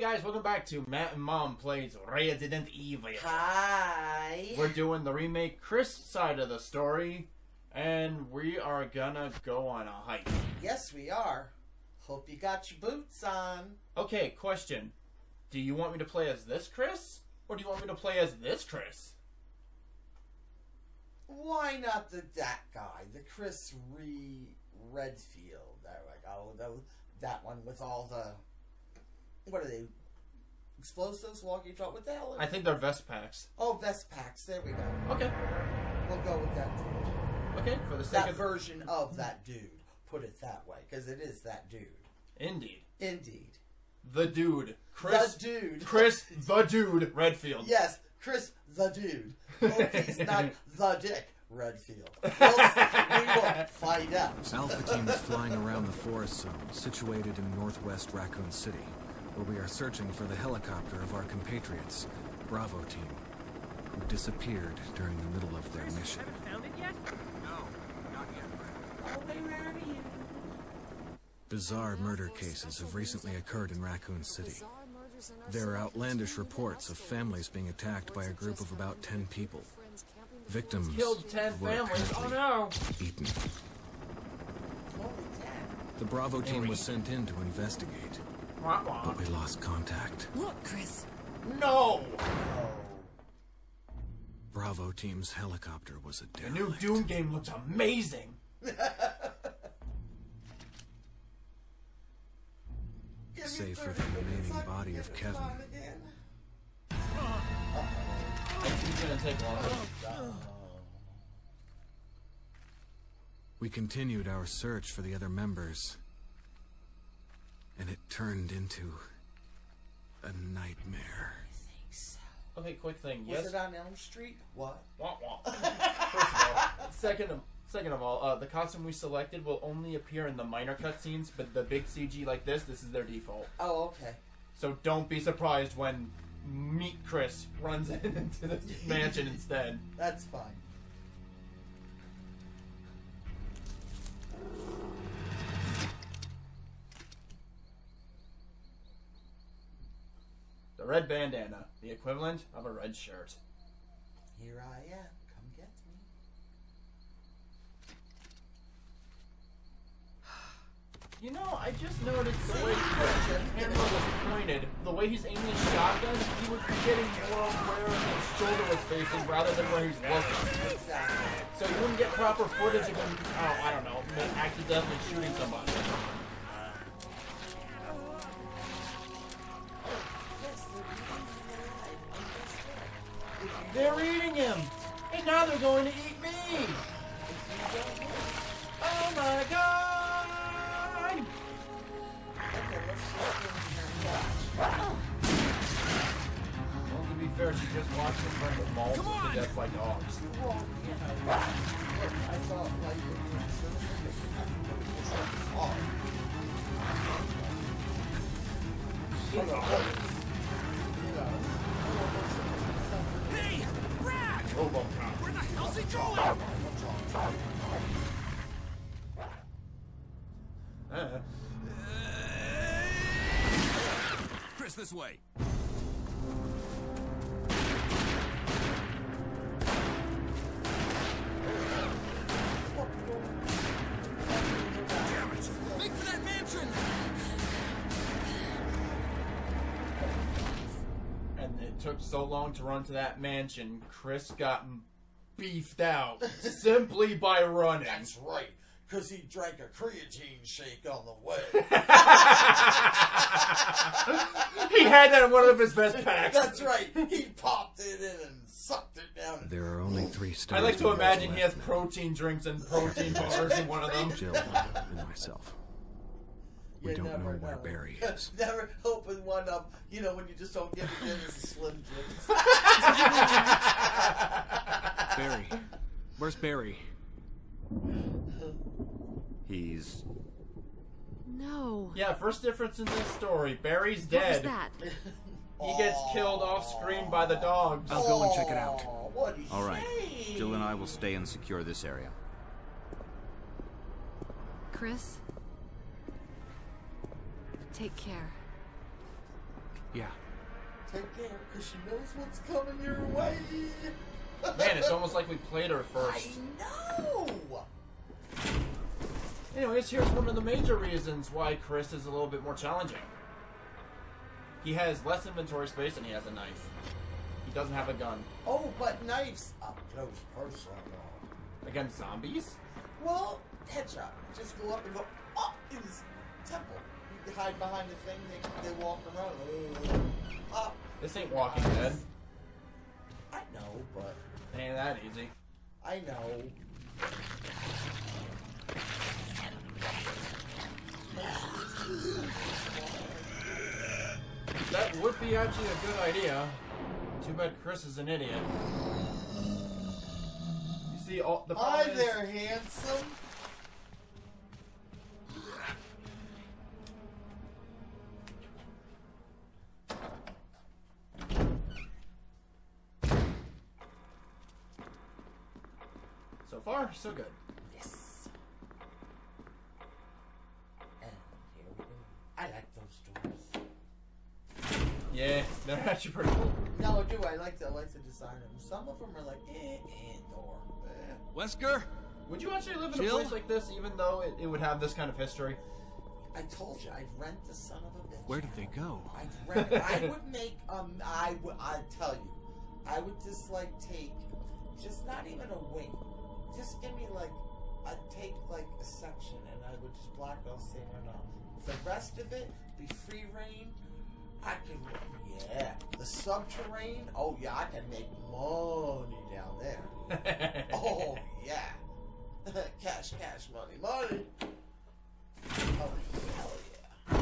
guys, welcome back to Matt and Mom Plays Resident Evil. Hi. We're doing the remake Chris side of the story, and we are gonna go on a hike. Yes, we are. Hope you got your boots on. Okay, question. Do you want me to play as this Chris? Or do you want me to play as this Chris? Why not the that guy, the Chris Re Redfield? There we go. The, that one with all the what are they? Explosives, walkie talkie. What the hell? Are I think they're vest packs. oh, vest packs. There we go. Okay. We'll go with that dude. Okay, for the sake That of version of that dude. Put it that way, because it is that dude. Indeed. Indeed. The dude. Chris the dude. Chris the dude Redfield. Yes, Chris the dude. Hope he's not the dick Redfield. We'll, we will find out. Alpha Team is flying around the forest zone situated in northwest Raccoon City, where we are searching for the helicopter of our compatriots, Bravo Team, who disappeared during the middle of their mission. Found it yet? No, not yet, Oh, where are you? Bizarre murder cases have recently occurred in Raccoon City. There are outlandish reports of families being attacked by a group of about 10 people. Victims Killed ten were families. Oh apparently no. eaten. The Bravo team was sent in to investigate, Wah, wah. But we lost contact. Look, Chris. No. Oh. Bravo team's helicopter was a The new Doom game looks amazing. Save for the remaining I can body of Kevin. on again. It's gonna take longer. We continued our search for the other members, and it turned into a nightmare. Okay, quick thing. Was Yes. it on Elm Street? What? Wah, wah. First of all, second of, second of all, uh, the costume we selected will only appear in the minor cutscenes, but the big CG like this, this is their default. Oh, okay. So don't be surprised when Meat Chris runs into the mansion instead. That's fine. The red bandana, the equivalent of a red shirt. Here I am. Come get me. You know, I just noticed the way the camera was pointed, the way he's aiming his shotgun, he was getting more of where his shoulder was facing rather than where he's looking. Exactly. So you wouldn't get proper footage of him, oh, I don't know, accidentally shooting somebody. They're eating him! And now they're going to eat me! Oh my god! Okay, let's just get in here and watch. Well, to be fair, she just watched her friend get mauled to death by dogs. You won't, you know. Look, I like it like a- it's like a song. For Where the hell's he going? Chris, this way. Took so long to run to that mansion, Chris got beefed out simply by running. That's right, because he drank a creatine shake on the way. he had that in one of his best packs. That's right. He popped it in and sucked it down. There are only three stars. I like to imagine he has protein drinks and protein bars in one of them. Jill and myself. We don't know where know. Barry is. Never open one up. You know when you just don't get it in as a slim jim. Barry. Where's Barry? He's No. Yeah, first difference in this story: Barry's What was dead. that? He gets killed off screen by the dogs. I'll go and check it out. What a all right. shame. Jill and I will stay and secure this area. Chris? Take care. Yeah. Take care, because she knows what's coming your way. Man, it's almost like we played her first. I know. Anyways, here's one of the major reasons why Chris is a little bit more challenging. He has less inventory space and he has a knife. He doesn't have a gun. Oh, but knives up close personal. Against zombies? Well, headshot. Just go up and go up in his temple. You hide behind the thing. They they walk around. Up. Ah. This ain't Walking Dead. I know, but It ain't that easy. I know. That would be actually a good idea. Too bad Chris is an idiot. You see, all the Hi problem is- there, handsome. So good. Yes. And here we go. I like those doors. Yeah, they're actually pretty cool. No, I do. I like to I like to design them. Some of them are like, eh, eh, door. Eh. Wesker? Would you actually live in a place like this, even though it, it would have this kind of history? I told you, I'd rent the son of a bitch. Where did they go? I'd rent. I would make um. I would. I'd tell you. I would just like take, just not even a wing. Just give me like, I'd take like a section and I would just block those things off. The rest of it be free reign. I can. Yeah. The subterranean. Oh yeah, I can make money down there. Oh yeah. cash, cash, money, money. Oh hell yeah.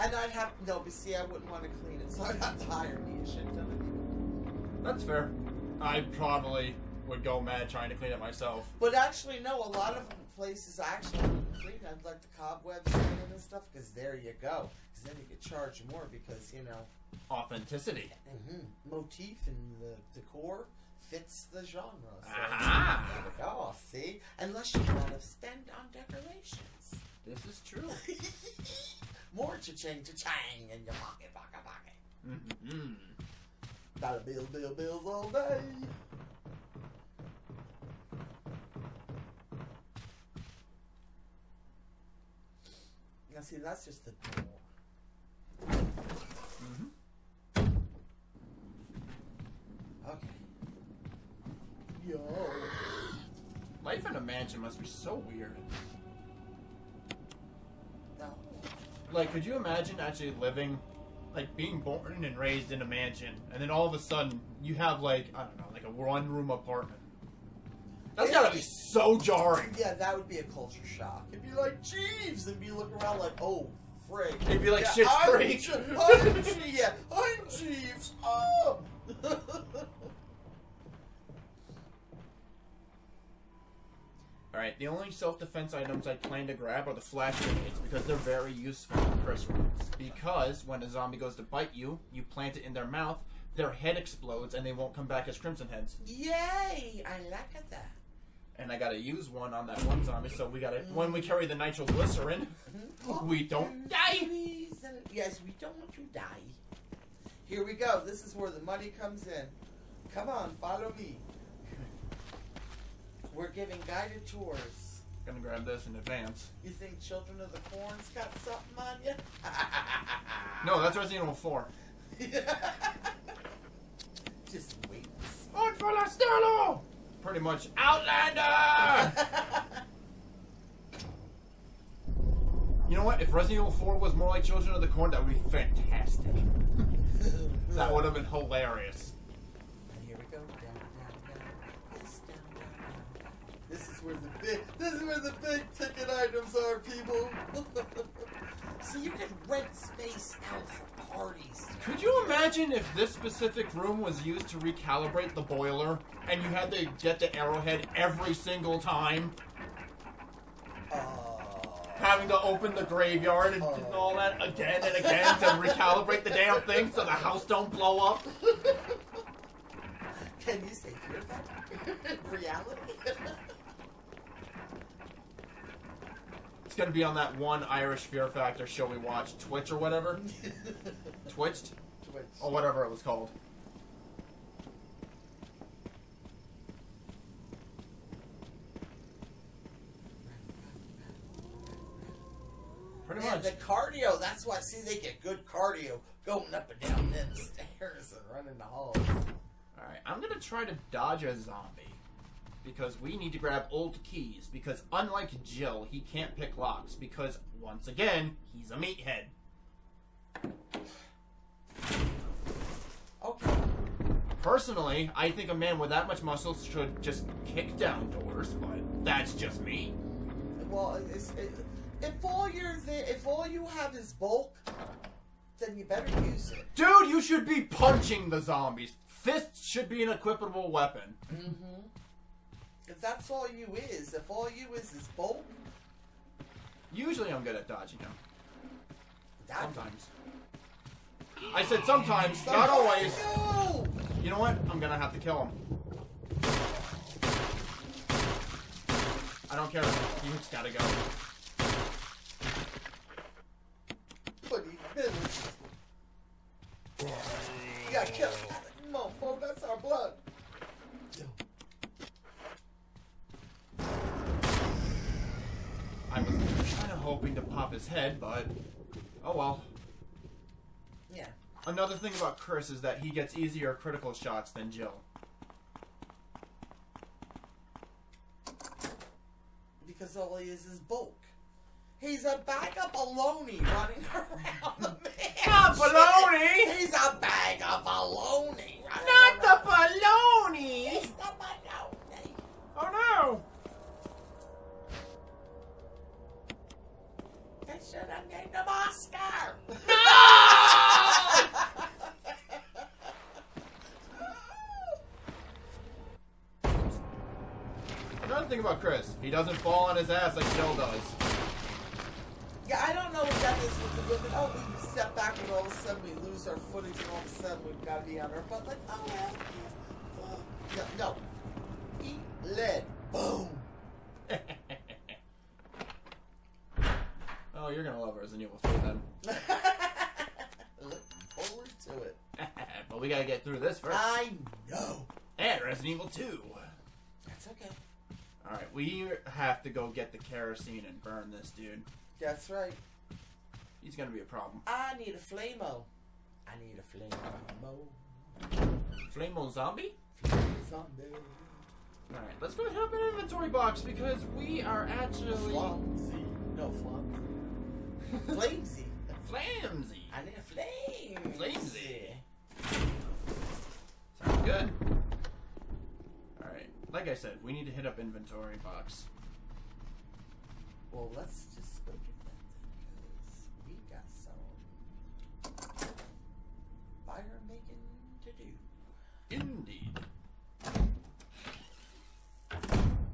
And I'd have no, but see, I wouldn't want to clean it, so I'd have to hire me a shit ton of people. That's fair. I probably would go mad trying to clean it myself. But actually, no, a lot of places actually clean. I'd like the cobwebs and stuff, because there you go. Because then you could charge more because you know, Authenticity. hmm motif and the decor fits the genre. So Aha. there you go. See, unless you want to spend on decorations. This is true. More cha-ching, cha-chang in your pocket, pocket, pocket. mm Gotta bill, bill, bills all day. Now, see, that's just the door. Mm-hmm. Okay. Yo. Life in a mansion must be so weird. No. Like, could you imagine actually living, like, being born and raised in a mansion, and then all of a sudden you have, like, I don't know, like a one room apartment? That's gotta be so jarring. Yeah, that would be a culture shock. It'd be like Jeeves, and be looking around like, oh, frig. It'd be like yeah, Schitt's I'm Creek. Je- I'm Je- yeah, I'm Jeeves. Oh. Alright, the only self defense items I plan to grab are the flash grenades because they're very useful in Chris runs. Because when a zombie goes to bite you, you plant it in their mouth, their head explodes, and they won't come back as crimson heads. Yay! I like that. And I gotta use one on that one zombie, so we gotta. When we carry the nitroglycerin, mm-hmm. we don't die! Yes, we don't want you to die. Here we go. This is where the money comes in. Come on, follow me. We're giving guided tours. Gonna grab this in advance. You think Children of the Corn's got something on you? No, that's Resident Evil 4. Just wait. On for la Stella! Pretty much Outlander! you know what? If Resident Evil 4 was more like Children of the Corn, that would be fantastic. That would have been hilarious. And here we go. Down, down, down. This, down, down, down. This is where the big. This is where the big ticket items are, people. so you can rent space out for parties. Could you imagine if this specific room was used to recalibrate the boiler and you had to get the arrowhead every single time? Uh, Having to open the graveyard and do all that again and again to recalibrate the damn thing so the house don't blow up? can you say fear that? Reality. It's gonna be on that one Irish Fear Factor show we watched, Twitch or whatever. Twitched? Twitch. Or whatever it was called. Pretty Man, much. the cardio, that's why, see, they get good cardio going up and down them stairs and running the halls. Alright, I'm gonna try to dodge a zombie. Because we need to grab old keys. Because unlike Jill, he can't pick locks. Because, once again, he's a meathead. Okay. Personally, I think a man with that much muscle should just kick down doors, but that's just me. Well, it's, it, if all you're if all you have is bulk, then you better use it. Dude, you should be punching the zombies. Fists should be an equipable weapon. Mm-hmm. If that's all you is, if all you is is bulk, Usually I'm good at dodging them. that Sometimes. I said sometimes, not always. No! You know what? I'm gonna have to kill him. I don't care. You just gotta go. He didn't. You got killed. Motherfucker, that's our blood. I was kind of hoping to pop his head, but oh well. Yeah. Another thing about Chris is that he gets easier critical shots than Jill. Because all he is is bulk. He's a bag of baloney running around the man. Not baloney! He's a bag of baloney running Not around. the baloney! He's the should have named him Oscar. No! Another thing about Chris, he doesn't fall on his ass like Jill does. Yeah, I don't know what that is with the women. Oh, we step back and all of a sudden we lose our footage and all of a sudden we've got to be on our butt. Like, oh, well, yeah. no, no. Eat lead. Boom. Oh, you're gonna love Resident Evil 3 then. Looking forward to it. but we gotta get through this first. I know. and Resident Evil 2. That's okay. Alright, we have to go get the kerosene and burn this dude. That's right. He's gonna be a problem. I need a flamo. I need a flamo. Flamo zombie? Someday. Alright, let's go ahead and open an inventory box because we are actually. Flumsy. No, flumsy. Flamesy. Flamsy! I need a flame. Flamesy. Sounds good. Alright, like I said, we need to hit up inventory box. Well, let's just go get that because we got some fire making to do. Indeed.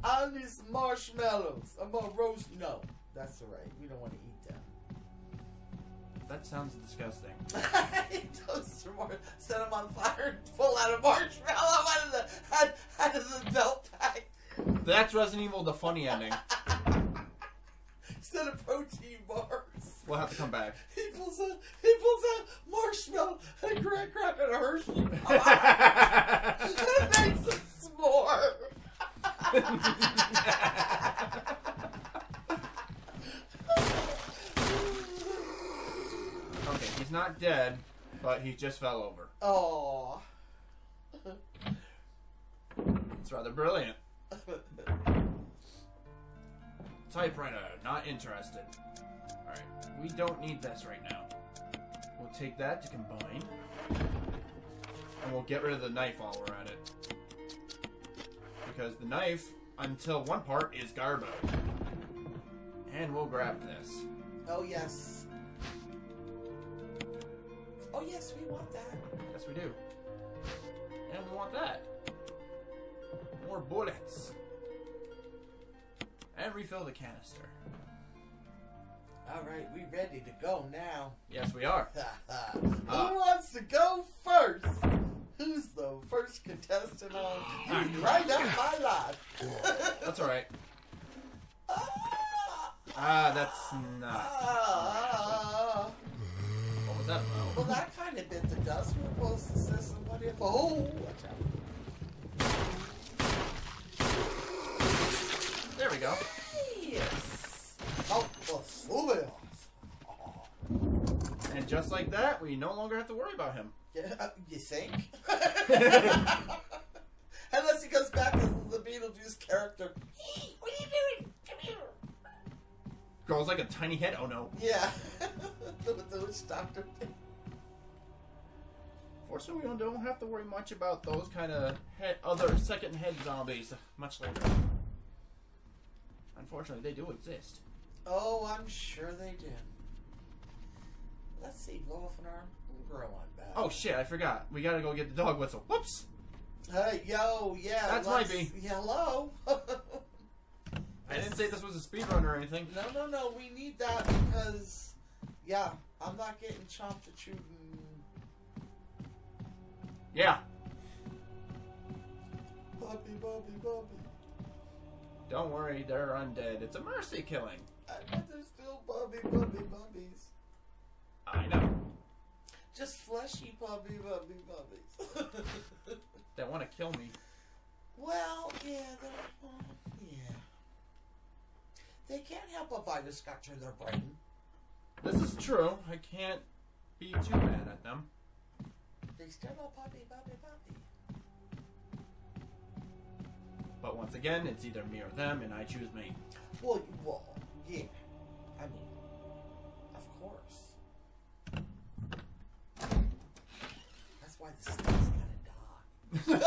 I need some marshmallows. I'm gonna roast. No, that's alright. We don't want to eat. That sounds disgusting. Toaster mar- set them on fire pull out a marshmallow out of the out, out of the belt pack. That's Resident Evil, the funny ending. Instead of protein bars. We'll have to come back. He pulls a he pulls a marshmallow and a crack crack and a Hershey bar. and makes a s'more. okay, he's not dead, but he just fell over. Oh. It's rather brilliant. Typewriter, not interested. Alright, we don't need this right now. We'll take that to combine. And we'll get rid of the knife while we're at it. Because the knife, until one part, is Garbo. And we'll grab this. Oh yes. Oh yes, we want that. Yes, we do. And we want that. More bullets. And refill the canister. All right, we ready to go now. Yes, we are. Who wants to go first? Who's the first contestant on You Right Up My Life? That's alright. Ah! Ah, that's not. Ah, about? that kind of the dust. We're supposed to say somebody. Oh, watch out. There we go. Yes. Oh, well, Slubios. And just like that, we no longer have to worry about him. Yeah, uh, you think? Unless he goes back to the Beetlejuice character. Hey, what are you doing? Come here. Grows like a tiny head. Oh no. Yeah. the, the witch doctor. Fortunately, we don't- don't have to worry much about those kind of other second head zombies much later. Unfortunately, they do exist. Oh, I'm sure they do. Let's see, blow off an arm, grow one back. Oh shit, I forgot. We gotta go get the dog whistle. Whoops! Hey, yo, yeah. That's let's- might be. Yeah, hello. I didn't say this was a speed run or anything. no, no, no. We need that because, yeah, I'm not getting chomped to shooting. Yeah. Puppy, puppy, puppy. Don't worry, they're undead. It's a mercy killing. I bet there's still puppy, puppy, puppies. I know. Just fleshy puppy, puppy, puppies. They want to kill me. well, yeah, they're, well, yeah. They can't help a virus got to their brain. This is true. I can't be too mad at them. They still a puppy, puppy, puppy. But once again, it's either me or them, and I choose me. Well, well, yeah. I mean, of course. That's why the snake's got a dog.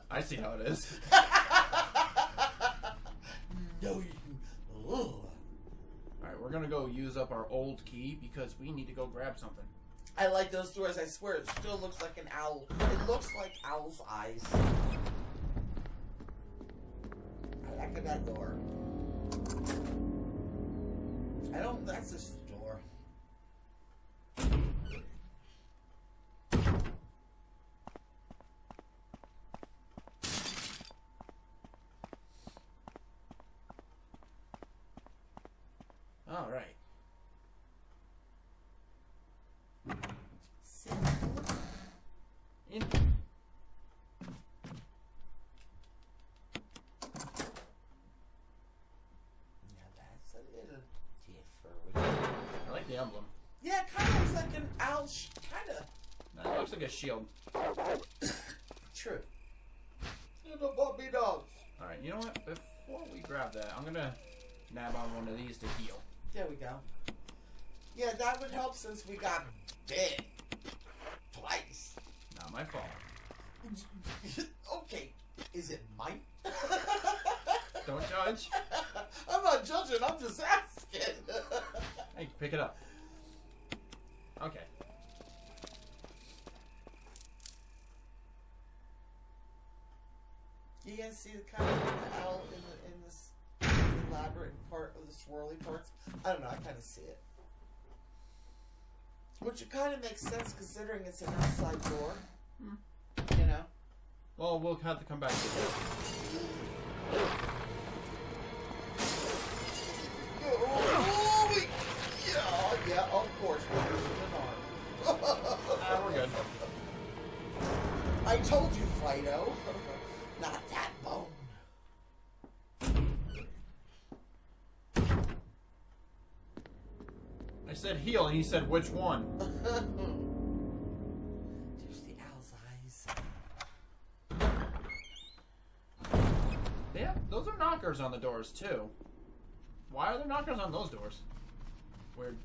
I see how it is. no, you. Ugh. Alright, we're gonna go use up our old key because we need to go grab something. I like those doors. I swear, it still looks like an owl. It looks like owl's eyes. I like that door. I don't. That's this door. Alright. In. Yeah, that's a little different. I like the emblem. Yeah, it kind of looks like an owl. Sh- kind of. That looks like a shield. True. Little puppy dogs. Alright, you know what? Before we grab that, I'm gonna nab on one of these to heal. There we go. Yeah, that would help since we got bit twice. Not my fault. okay, is it mine? Don't judge. I'm not judging. I'm just asking. Hey, pick it up. Okay. you guys see the kind of the owl in the in this elaborate part of the swirly parts? I don't know. I kind of see it. Which it kind of makes sense considering it's an outside door. Hmm. You know. Well, we'll have to come back to this. Fido. Not that bone. I said heal, and he said which one. There's the owl's eyes. Yeah, those are knockers on the doors too. Why are there knockers on those doors? Weird.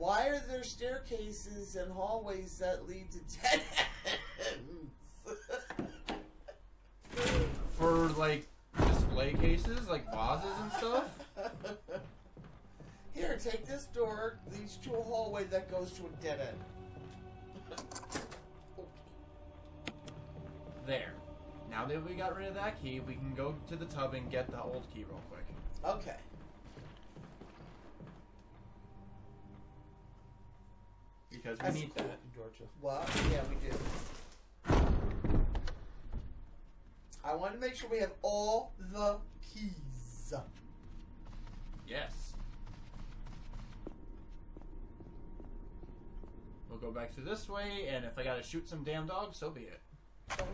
Why are there staircases and hallways that lead to dead ends? For like display cases, like vases and stuff. Here, take this door, leads to a hallway that goes to a dead end. There. Now that we got rid of that key, we can go to the tub and get the old key real quick. Okay. Because we That's need cool. that. Door to- What? Yeah, we do. I I want to make sure we have all the keys. Yes. We'll go back to this way, and if I gotta shoot some damn dogs, so be it. Oh,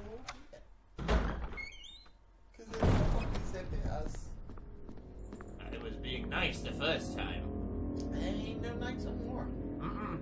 yeah. Because there's no puppies in the house. I was being nice the first time. I Ain't no nice anymore. more. Mm-mm.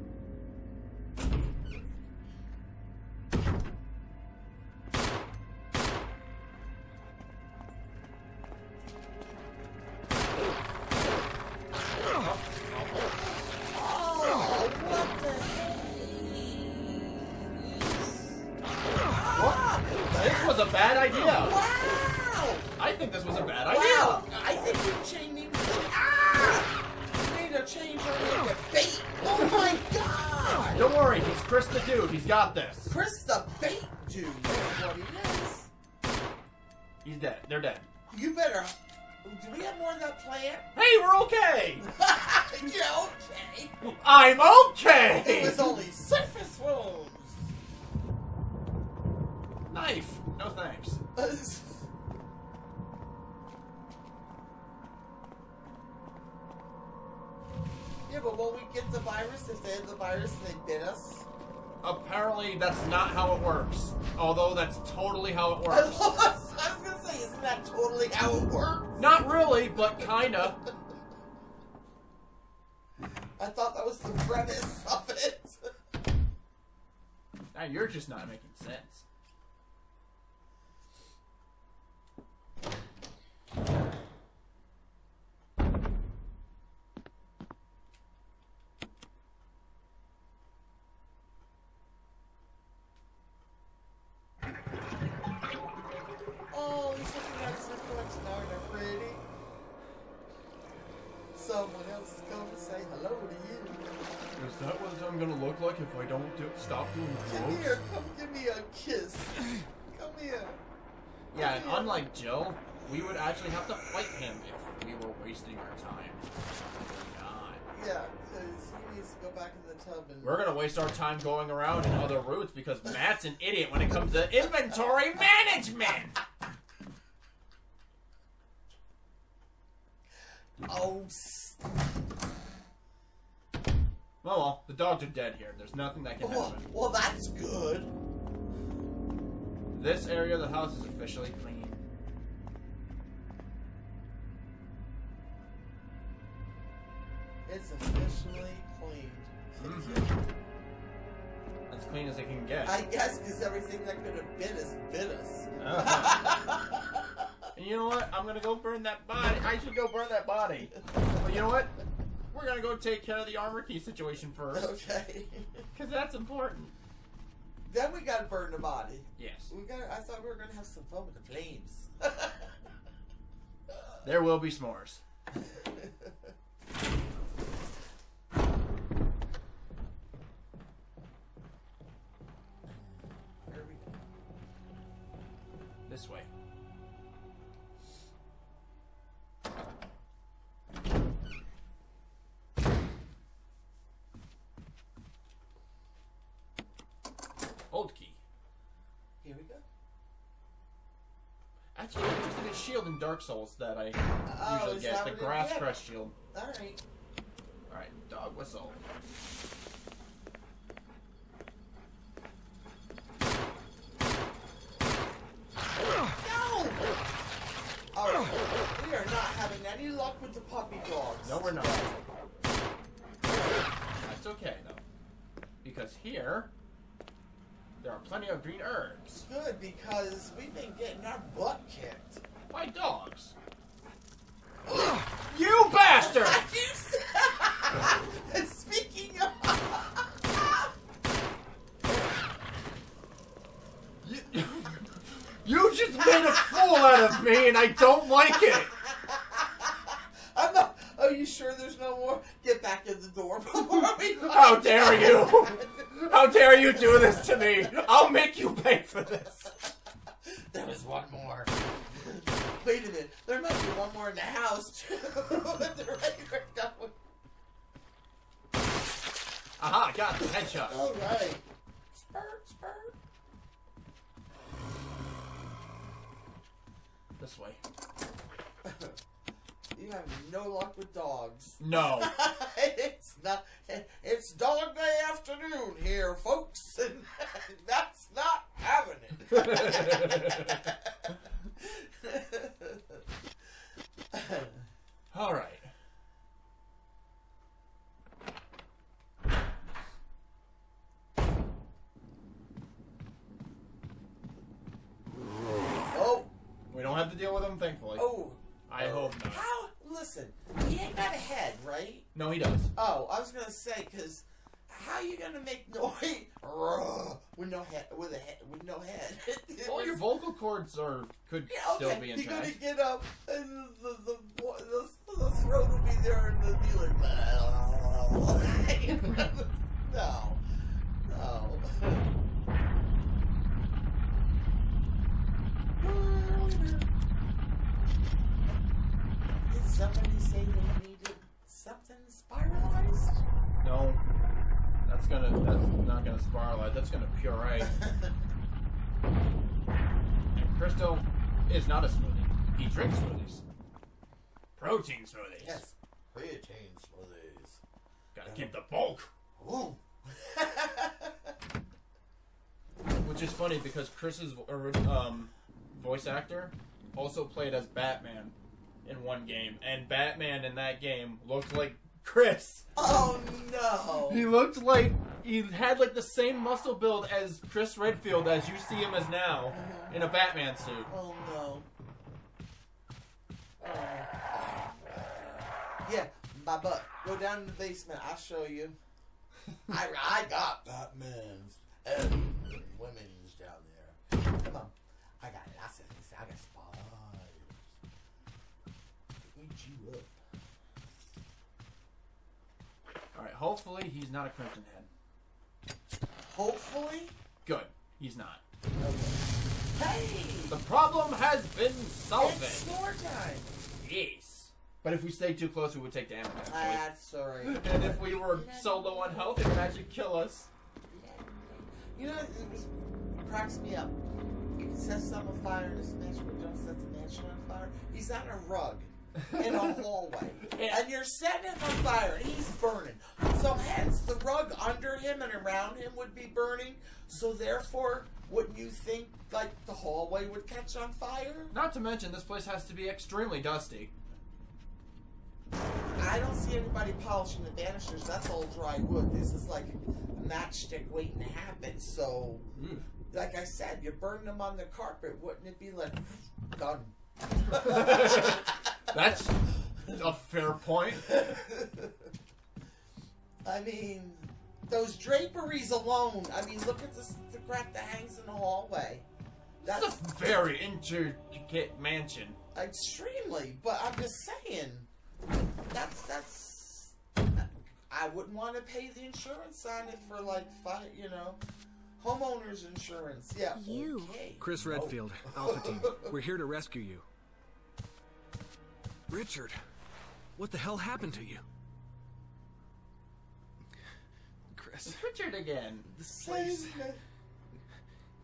Our name to bait. Oh my god! Don't worry, he's Chris the Dude. He's got this. Chris the bait dude. That's what he is. He's dead. They're dead. You better. Do we have more of that plant? Hey, we're okay. yeah, okay. I'm okay. It was only surface wounds. Knife. No thanks. but when we get the virus, if they had the virus and they bit us, Apparently, that's not how it works. Although that's totally how it works. I was gonna say, isn't that totally how it works? Not really, but kinda. I thought that was the premise of it. Now you're just not making sense. Gonna look like if I don't do, stop doing Come here, come give me a kiss. Come here. Yeah, and unlike Jill, we would actually have to fight him if we were wasting our time. God. Yeah, because he needs to go back in the tub and. We're gonna waste our time going around in other routes because Matt's an idiot when it comes to inventory management. Oh, Oh well, the dogs are dead here. There's nothing that can well, happen. well, that's good. This area of the house is officially clean. It's officially cleaned. Mhm. As clean as it can get. I guess because everything that could have bit us bit us. Uh-huh. And you know what? I'm gonna go burn that body. I should go burn that body. But you know what? We're gonna go take care of the armor key situation first. okay. Because that's important. then we got to burn the body. Yes. We got. I thought we were gonna have some fun with the flames. There will be s'mores. Actually, I'm interested in a shield in Dark Souls that I Oh, usually get. The grass is? crest shield. All right. Alright, dog whistle. No! Alright. We are not having any luck with the puppy dogs. No, we're not. That's okay, though. Because here, there are plenty of green herbs. Good, because we've been getting our butt kicked. By dogs. you bastard! You Speaking of... You, you just made a fool out of me, and I don't like it! I'm not... Are you sure there's no more? Get back in the door before we... How dare you! How dare you do this to me! I'll make you pay for this! There was one more. Wait a minute. There must be one more in the house, too. The regular going. Aha, got the headshot. All right. Spurt, spurt. This way. You have no luck with dogs. No. it's not. It's dog day afternoon here, folks, and that's not having it. All right. oh, We don't have to deal with him, thankfully. oh. I hope not. How? Listen, he ain't got a head, right? No, he does. Oh, I was gonna say because how you gonna make noise with no head with a head with no head? It Well, was- your vocal cords are could yeah, still okay. be You're gonna intact. get up and the the, the, the, the throat will be there and the be like no, no. Did somebody say they needed something spiralized? No, that's gonna that's not gonna spiralize. That's gonna puree. And Crystal is not a smoothie. He drinks smoothies. Protein smoothies. yes, creatine smoothies. Gotta keep the bulk. Ooh. Which is funny because Chris's vo- ori- um, voice actor also played as Batman game, and Batman in that game looked like Chris. oh no. He looked like he had like the same muscle build as Chris Redfield as you see him as now in a Batman suit. Oh no. Oh. Yeah, my butt. Go down in the basement. I'll show you. I, I got Batman's and women's down there. Come on. I got lots of things. I got hopefully he's not a Crimson Head. Hopefully. Good, he's not. Okay. Hey! The problem has been solved. It's snore time. Yes. But if we stay too close, we would take damage. Actually. Ah, that's alright. And if we were so low on health, it would actually kill us. You know, it cracks me up. You can set someone on fire in this mansion, but don't set the mansion on fire. He's on a rug in a hallway, Yeah. and you're setting him on fire, and he's burning. So hence, the rug under him and around him would be burning. So therefore, wouldn't you think like the hallway would catch on fire? Not to mention, this place has to be extremely dusty. I don't see anybody polishing the banisters. That's all dry wood. This is like a matchstick waiting to happen. So, mm. like I said, you're burning them on the carpet. Wouldn't it be like done? That's a fair point. I mean, those draperies alone. I mean, look at this, the crap that hangs in the hallway. That's That's a very intricate mansion. extremely. But I'm just saying, that's that's. I wouldn't want to pay the insurance on it for like five, you know, homeowners insurance. Yeah. You. Okay. Chris Oh. Redfield, Alpha Team. We're here to rescue you. Richard, what the hell happened to you? Chris, It's Richard again. this place.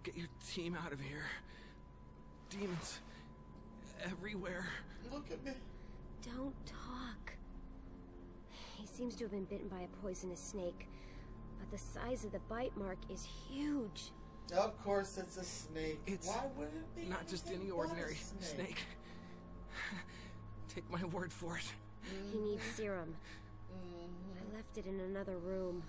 Get your team out of here. Demons everywhere. Look at me. Don't talk. He seems to have been bitten by a poisonous snake, but the size of the bite mark is huge. Of course, it's a snake. It's Why would it be? Not just any but a ordinary snake. Take my word for it. He needs serum. I left it in another room.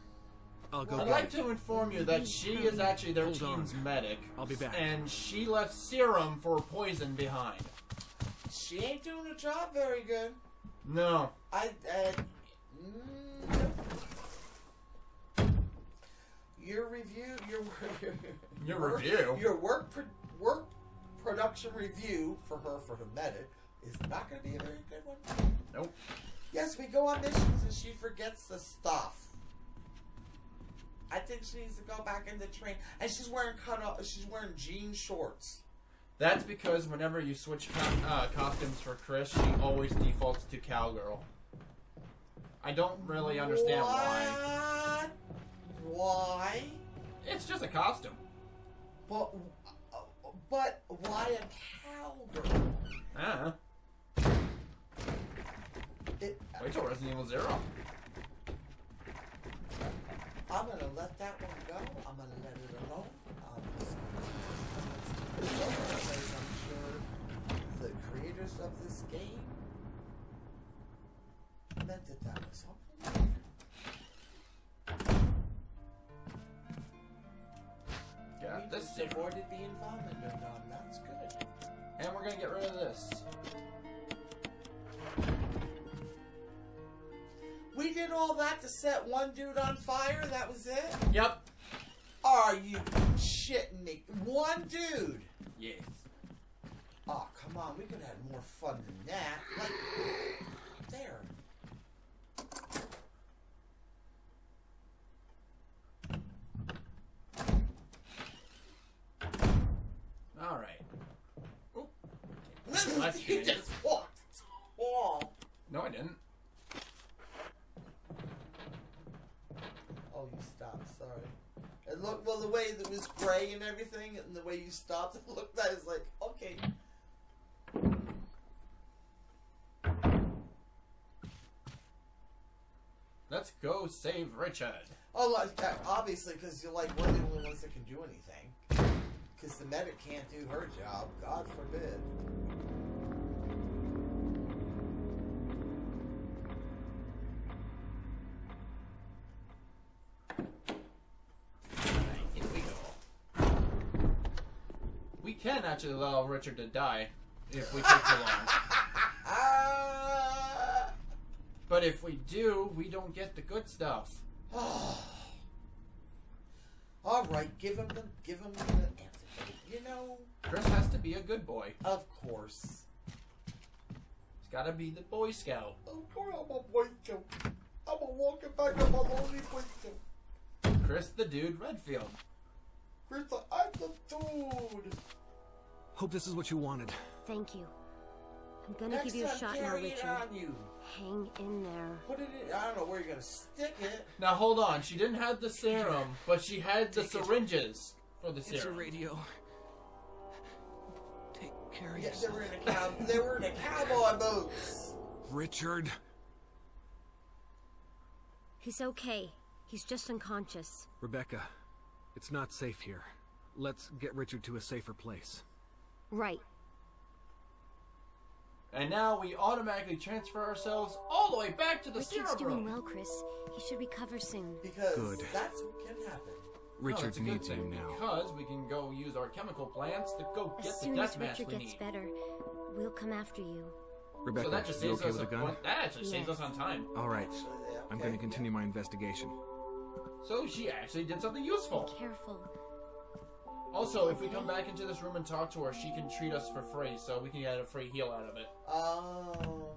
I'll go I'd like it. to inform you that she is actually their Hold on. team's medic. I'll be back. And she left serum for poison behind. She ain't doing her job very good. No. I, I mm, your review, your Your work- review? your work pro- work production review for her for her medic is not going to be a very good one. Nope. Yes, we go on missions and she forgets the stuff. I think she needs to go back in the train, and she's wearing cut off. She's wearing jean shorts. That's because whenever you switch co- uh, costumes for Chris, she always defaults to cowgirl. I don't really understand why. What? Why? It's just a costume. But, uh, but why a cowgirl? It, Wait till Resident Evil Zero. I'm gonna let that one go. I'm gonna let it alone. I'm I'm sure the creators of this game meant that that was hopefully. Yeah, we this just avoided environment, vomited on. Um, that's good. And we're gonna get rid of this. We did all that to set one dude on fire. That was it. Yep. Are you shitting me? One dude. Yes. Oh, come on. We could have had more fun than that. Like, there. All right. you That's good. just walked wall. No, I didn't. Oh, you stopped. Sorry. It looked well the way that was gray and everything, and the way you stopped. It looked. I was like, okay. Let's go save Richard. Oh, like, uh, obviously, because you're like we're the only ones that can do anything. Because the medic can't do her job. God forbid. Actually allow Richard to die if we take too long. But if we do, we don't get the good stuff. All right, give him the give him the antidote. You know, Chris has to be a good boy. of course. He's gotta be the Boy Scout. Oh, of course, I'm a boy scout. I'm a walking back of my lonely boy scout. Chris the Dude Redfield. Chris, I'm the dude. Hope this is what you wanted. Thank you. I'm gonna Next give you a time, shot now, carry it Richard. on you. Hang in there. Put it in. I don't know where you're gonna stick it. Now hold on, she didn't have the serum, but she had the Take it. syringes for the serum. It's a radio. Take care of Yeah, they yourself. were in a cow. they were in a cowboy boots. Richard. He's okay. He's just unconscious. Rebecca, it's not safe here. Let's get Richard to a safer place. Right. And now we automatically transfer ourselves all the way back to the Richard's serum doing well, Chris. He should recover soon. Because Good. that's what can happen. Richard it's a good needs you thing, now. Because we can go use our chemical plants to go As get the soon death as mask Richard we gets need. better, we'll come after you. Rebecca, so that just you saves okay us with a gun? one- that actually saves us on time. All right. Actually, I'm okay. going to continue my investigation. So she actually did something useful. Careful. Also, if we come back into this room and talk to her, she can treat us for free, so we can get a free heal out of it. Oh.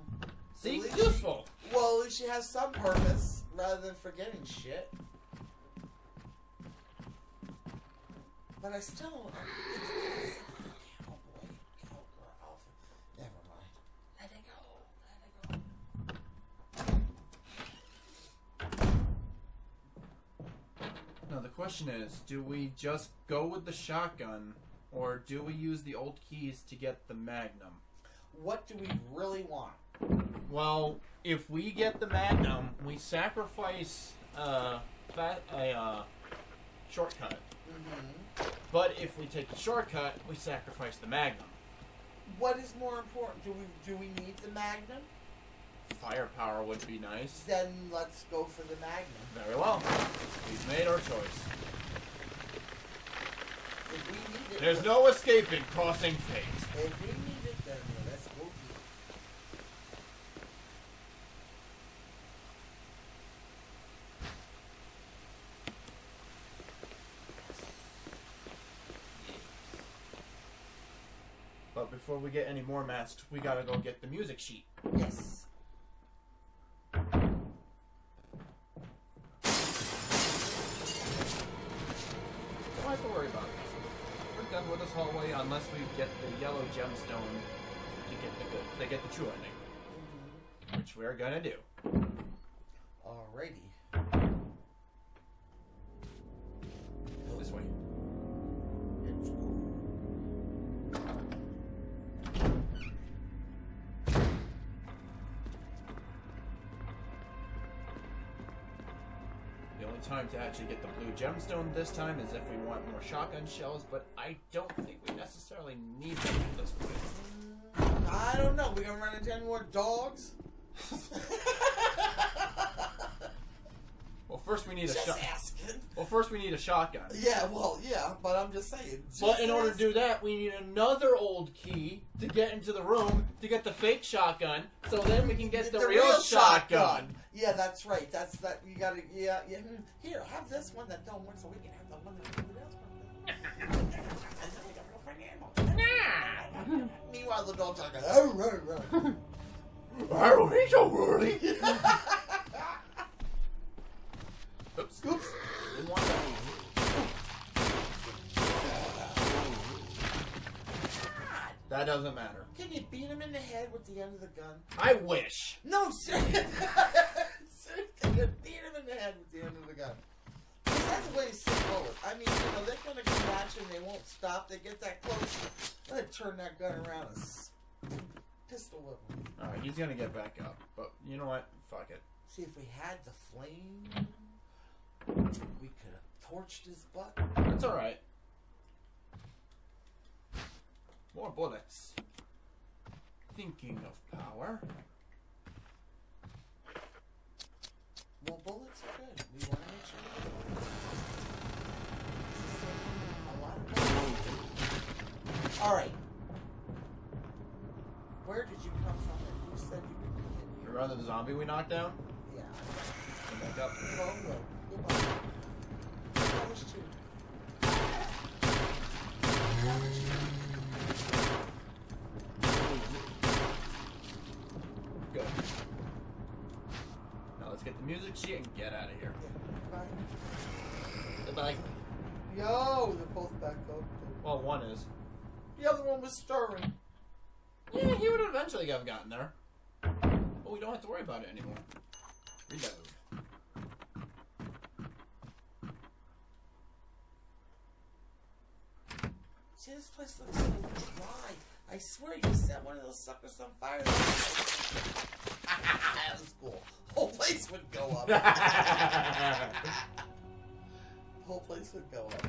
See, At useful. She, well, at least she has some purpose rather than forgetting shit. But I still don't. It's, it's, cowboy, cowgirl outfit. Never mind. Let it go. Let it go. Now the question is, do we just go with the shotgun, or do we use the old keys to get the Magnum? What do we really want? Well, if we get the Magnum, we sacrifice uh, fat, a uh, shortcut. Mm-hmm. But if we take the shortcut, we sacrifice the Magnum. What is more important? Do we do we need the Magnum? Firepower would be nice. Then let's go for the Magnum. Very well. We've made our choice. If we need it, There's no escaping crossing fate. If we need it, then let's go. But before we get any more masked, we gotta go get the music sheet. Yes. Get the yellow gemstone to get the good, They get the true ending, mm-hmm. which we're gonna do. Alrighty. Time to actually get the blue gemstone this time is if we want more shotgun shells, but I don't think we necessarily need them at this point. I don't know. We're gonna run into any more dogs? Well, first we need a Just shot. asking. Well, first we need a shotgun. Yeah, well, yeah, but I'm just saying. But in just order to do that, we need another old key to get into the room to get the fake shotgun, so then we can get the, real, shotgun. Yeah, that's right. That's that. You gotta. Yeah, yeah. hmm. Here, have this one that don't work, so we can have the one that everybody else wants. And then we got real friggin' ammo. Meanwhile, the dog's like, oh, oh, oh. Oh, he's so worthy. Oops. Oops. Didn't want that. That doesn't matter. Can you beat him in the head with the end of the gun? I wish. No, seriously. Seriously, you beat him in the head with the end of the gun. That's the way to sit forward. I mean, you know, they're gonna come at you and they won't stop. They get that close. They turn that gun around and pistol whip 'em. Alright, he's gonna get back up. But you know what? Fuck it. See, if we had the flame, we could have torched his butt. That's alright. More bullets. Thinking of power. Well, bullets are good. We want to make sure. we- A lot of bullets. All right. Where did you come from? And who said you could come in here? Remember the zombie we knocked down? Yeah. Come back up. Go. Goodbye. That was two. That was two. Good. Now let's get the music sheet and get out of here. Yeah. Goodbye. Goodbye. Yo, they're both back up. Well, one is. The other one was stirring. Yeah, he would eventually have gotten there. But we don't have to worry about it anymore. Reload. See, this place looks so dry. I swear you set one of those suckers on fire. that was cool. Whole place would go up. Whole place would go up.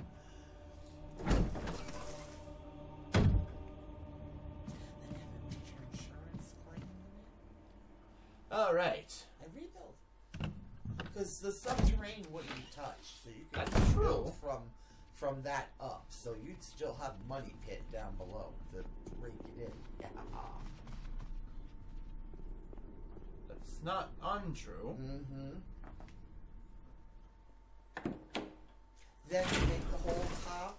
They never made your insurance claim on Alright. it. I rebuilt. Because the subterranean wouldn't be touched, so you could That's true. from from that up. So you'd still have money pit down below to rake it in. Yeah. That's not untrue. Mm-hmm. Then you make the whole top,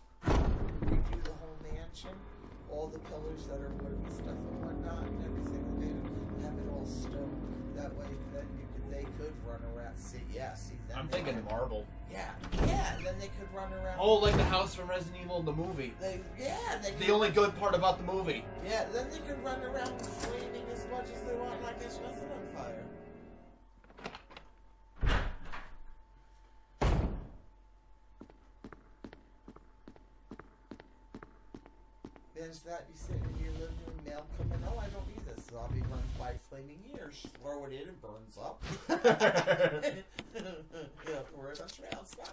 redo the whole mansion, all the pillars that are wood and stuff and whatnot, and everything. And have it all stone. That way, then you could they could run around. See, yeah, see. I'm thinking could- marble. Yeah, yeah. Then they could run around. Oh, like the house from Resident Evil, the movie. They, yeah, they The only good part about the movie. yeah. Then they could run around flaming as much as they want, like there's nothing on fire. There's that you sit in your living room, mail coming. Oh, I don't. Zombie runs by flaming ears. Throw it in and burns up. yeah, throw it on. It's done.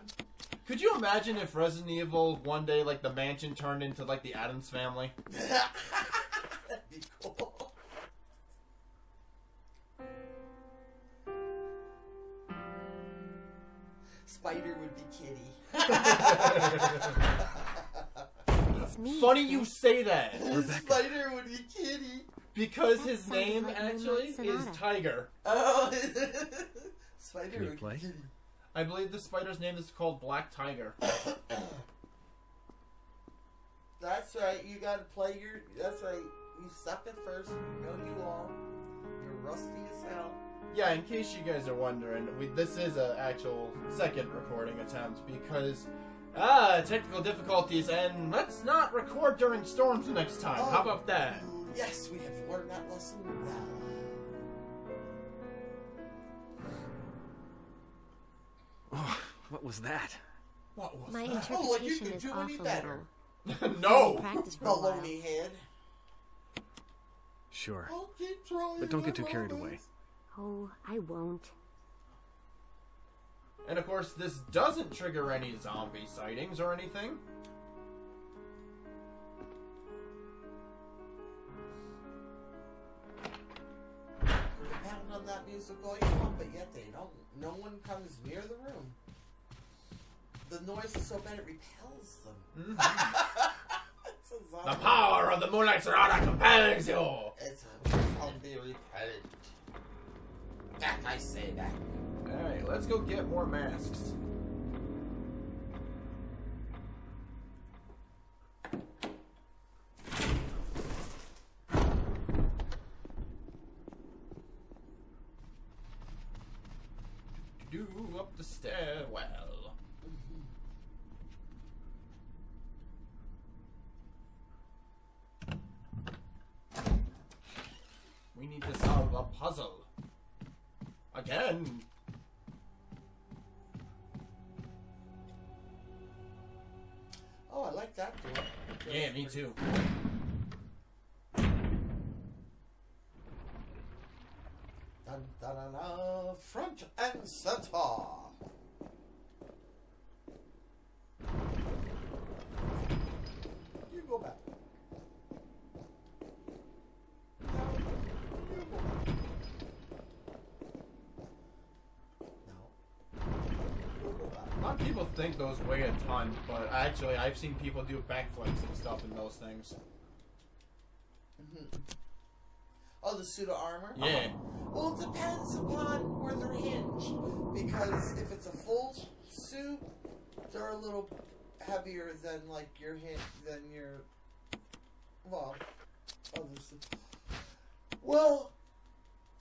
Could you imagine if Resident Evil one day, like the mansion turned into like the Addams family? That'd be cool. Spider would be Kitty. It's me. Funny you say that Spider would be Kitty. Because That his name like actually is Tiger. Oh, Spider Can you play? I believe the spider's name is called Black Tiger. That's right. You gotta play your. That's right. You suck at first. You know you are. You're rusty as hell. Yeah, in case you guys are wondering, we, this is an actual second recording attempt because ah technical difficulties, and let's not record during storms next time. How about that? Yes, we have learned that lesson well. Oh, what was that? What was My that? Oh, like you interpretation could is do any awful better. no. Practice for a. Baloney head. Sure. I'll keep trying. But don't get too carried away. Oh, I won't. And of course, this doesn't trigger any zombie sightings or anything. Pound on that music all you want, but yet they don't. No one comes near the room. The noise is so bad it repels them. it's mm-hmm. a. The power of the Moonlight Sonata compels you! It's a zombie repellent. That I say that. Alright, let's go get more masks. Puzzle. Again. Oh, I like that door. Yeah, me too. Dun, dun, dun, dun, front and center. You go back. People think those weigh a ton, but actually, I've seen people do backflips and stuff in those things. Mm-hmm. Oh, the suit of armor? Yeah. Well, it depends upon where they're hinged. Because if it's a full suit, they're a little heavier than like your hin than your. Well. Well,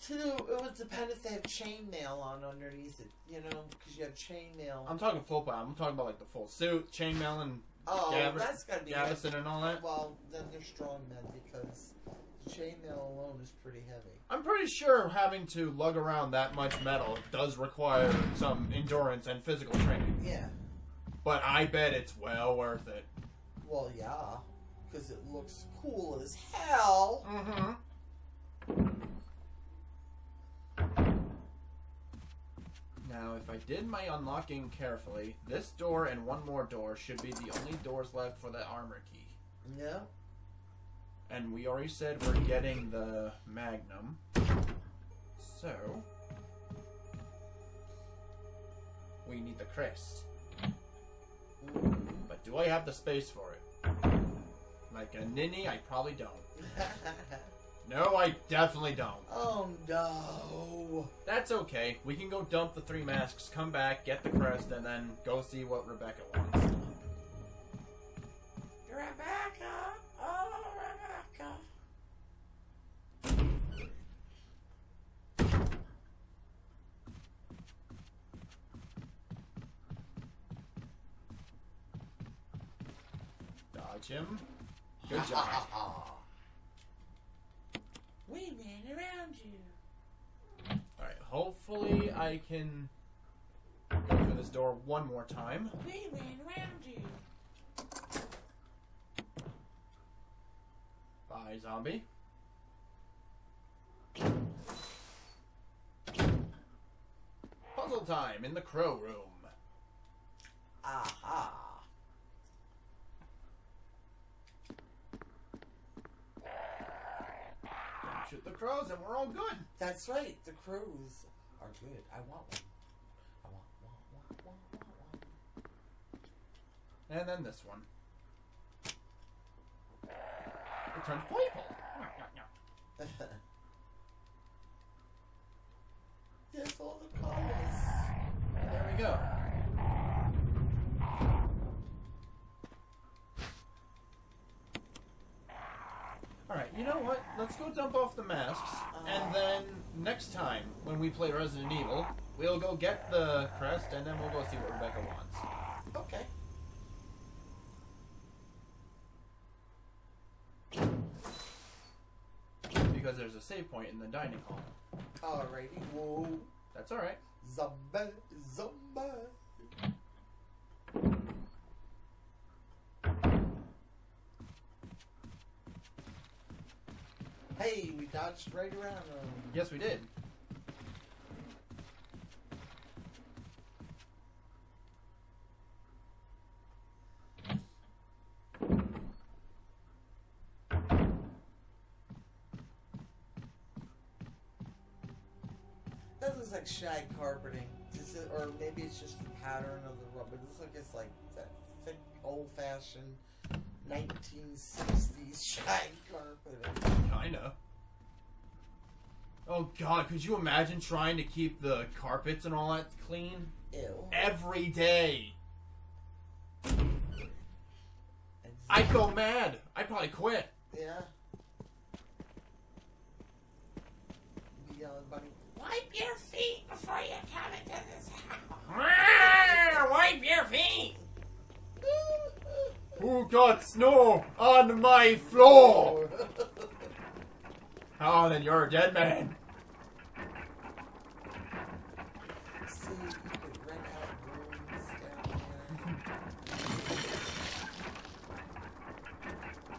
too, it would depend if they have chainmail on underneath it. You know, because you have chainmail. I'm talking full body. I'm talking about like the full suit, chainmail, and oh, Gaver- that's gotta be. gambeson and all that. Well, then they're strong men because chainmail alone is pretty heavy. I'm pretty sure having to lug around that much metal does require some endurance and physical training. Yeah. But I bet it's well worth it. Well, yeah, because it looks cool as hell. Mm-hmm. Now, if I did my unlocking carefully, this door and one more door should be the only doors left for the armor key. Yeah. And we already said we're getting the Magnum. So. We need the crest. But do I have the space for it? Like a ninny, I probably don't. No, I definitely don't. oh no. That's okay. We can go dump the three masks, come back, get the crest, and then go see what Rebecca wants. Rebecca. Oh, Rebecca. Dodge him. Good job. we ran around you. Alright, hopefully I can go through this door one more time. We ran around you. Bye, zombie. Puzzle time in the crow room. Aha. Don't shoot the crows and we're all good. That's right. The crows are good. I want one. I want, want, want, want, want, And then this one. It turns want. There's all the colors. There we go. You know what? Let's go dump off the masks, and then next time when we play Resident Evil, we'll go get the crest, and then we'll go see what Rebecca wants. Okay. Because there's a save point in the dining hall. Alrighty. Whoa. That's alright. Zombie. Zombie. dodged right around them. Yes, we did. That looks like shag carpeting. It, or maybe it's just the pattern of the rubber. It looks like it's like that thick, old-fashioned 1960s shag carpeting. Kinda. Oh god, could you imagine trying to keep the carpets and all that clean Ew. every day? I'd go mad. I'd probably quit. Yeah. Be yelling, bunny. Wipe your feet before you come into this house. Wipe your feet. Who got snow on my floor? Oh, then you're a dead man. See, you could rent out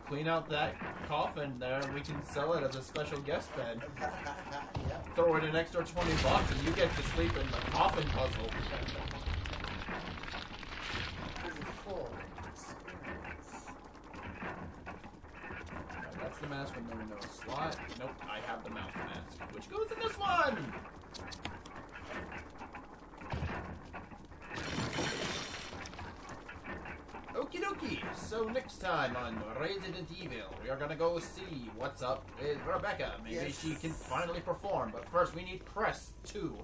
Clean out that coffin there, and we can sell it as a special guest bed. yep. Throw in an extra 20 bucks, and you get to sleep in the coffin puzzle. It's a full experience. Alright, that's the mask with no slot. Nope, I have the mouth mask, which goes in this one. Okie dokie. So next time on Resident Evil, we are gonna go see what's up with Rebecca. Maybe Yes. she can finally perform, but first we need Crest 2.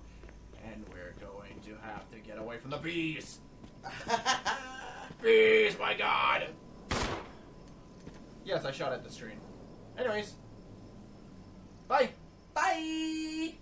and we're going to have to get away from the bees. Bees, my God. Yes, I shot at the screen. Anyways, bye. Bye.